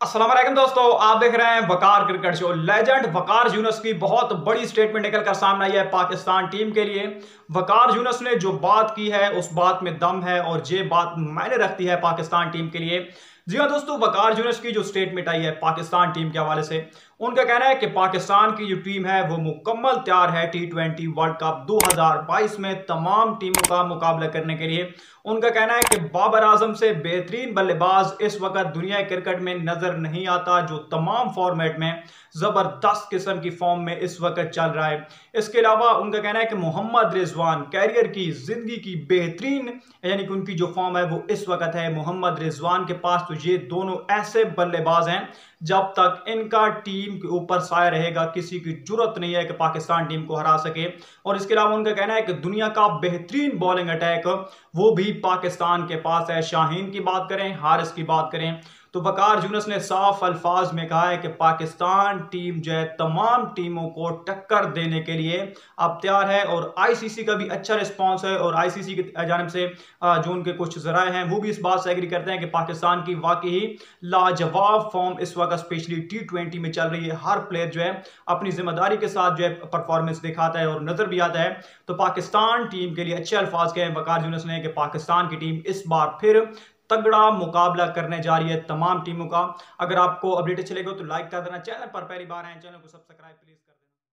असलम दोस्तों, आप देख रहे हैं Waqar cricket show legend Waqar Younis की बहुत बड़ी स्टेटमेंट निकल कर सामने आई है पाकिस्तान टीम के लिए। वकार यूनस ने जो बात की है, उस बात में दम है और ये बात मायने रखती है पाकिस्तान टीम के लिए। जी हाँ दोस्तों, वकार यूनस की जो स्टेटमेंट आई है पाकिस्तान टीम के हवाले से। उनका कहना है कि पाकिस्तान की जो टीम है, वो मुकम्मल तैयार है टी ट्वेंटी वर्ल्ड कप 2022 में तमाम टीमों का मुकाबला करने के लिए। उनका कहना है कि बाबर आज़म से बेहतरीन बल्लेबाज इस वक्त दुनिया क्रिकेट में नज़र नहीं आता, जो तमाम फॉर्मेट में ज़बरदस्त किस्म की फॉर्म में इस वक्त चल रहा है। इसके अलावा उनका कहना है कि मोहम्मद रिजवान कैरियर की, ज़िंदगी की बेहतरीन, यानी कि उनकी जो फॉर्म है, वो इस वक्त है मोहम्मद रिजवान के पास। तो ये दोनों ऐसे बल्लेबाज हैं, जब तक इनका टीम के ऊपर साया रहेगा, किसी की ज़रूरत नहीं है कि पाकिस्तान टीम को हरा सके। और इसके अलावा उनका कहना है कि दुनिया का बेहतरीन बॉलिंग अटैक, वो भी पाकिस्तान के पास है। शाहीन की बात करें, हारिस की बात करें तो वकार जूनस ने साफ़ अल्फाज में कहा है कि पाकिस्तान टीम जो है, तमाम टीमों को टक्कर देने के लिए अब तैयार है और आईसीसी का भी अच्छा रिस्पांस है और आईसीसी की जानब से जो उनके कुछ जराए हैं, वो भी इस बात से एग्री करते हैं कि पाकिस्तान की वाकई लाजवाब फॉर्म इस वक्त स्पेशली टी ट्वेंटी में चल रही है। हर प्लेयर जो है, अपनी ज़िम्मेदारी के साथ जो है परफॉर्मेंस दिखाता है और नज़र भी आता है। तो पाकिस्तान टीम के लिए अच्छे अल्फाज कहे वकार जूनस ने कि पाकिस्तान की टीम इस बार फिर तगड़ा मुकाबला करने जा रही है तमाम टीमों का। अगर आपको अपडेट चलेगा तो लाइक कर देना, चैनल पर पहली बार आए चैनल को सब्सक्राइब प्लीज़ कर देना।